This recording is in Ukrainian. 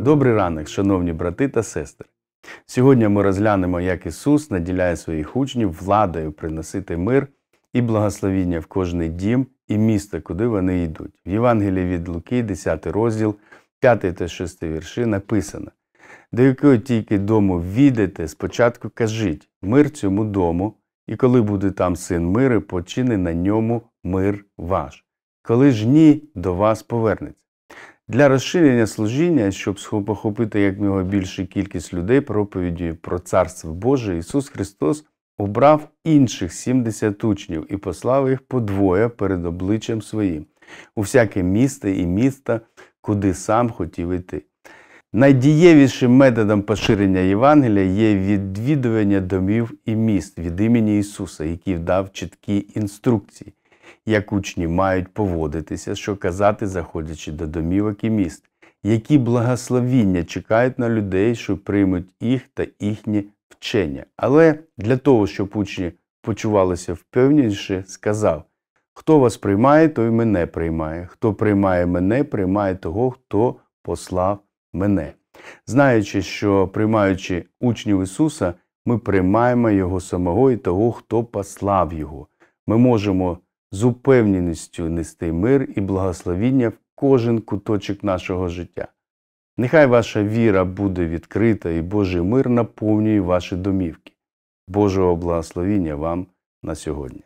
Добрий ранок, шановні брати та сестри. Сьогодні ми розглянемо, як Ісус наділяє своїх учнів владою приносити мир і благословіння в кожний дім і місто, куди вони йдуть. В Євангелії від Луки, 10 розділ, 5 та 6 вірші написано: до якого тільки дому війдете, спочатку кажіть мир цьому дому, і коли буде там син мири, почини на ньому мир ваш. Коли ж ні, до вас повернеться. Для розширення служіння, щоб схопохопити як мього більшу кількість людей проповіддю про Царство Боже, Ісус Христос обрав інших 70 учнів і послав їх по двоє перед обличчям своїм у всяке місто і місто, куди сам хотів іти. Найдієвішим методом поширення Євангелія є відвідування домів і міст від імені Ісуса, який дав чіткі інструкції, як учні мають поводитися, що казати, заходячи до домівок і міст, які благословіння чекають на людей, що приймуть їх та їхні вчення. Але для того, щоб учні почувалися впевненіше, сказав: хто вас приймає, той мене приймає. Хто приймає мене, приймає того, хто послав мене. Знаючи, що приймаючи учнів Ісуса, ми приймаємо Його самого і того, хто послав Його. Ми можемо з упевненістю нести мир і благословіння в кожен куточок нашого життя. Нехай ваша віра буде відкрита і Божий мир наповнює ваші домівки. Божого благословіння вам на сьогодні.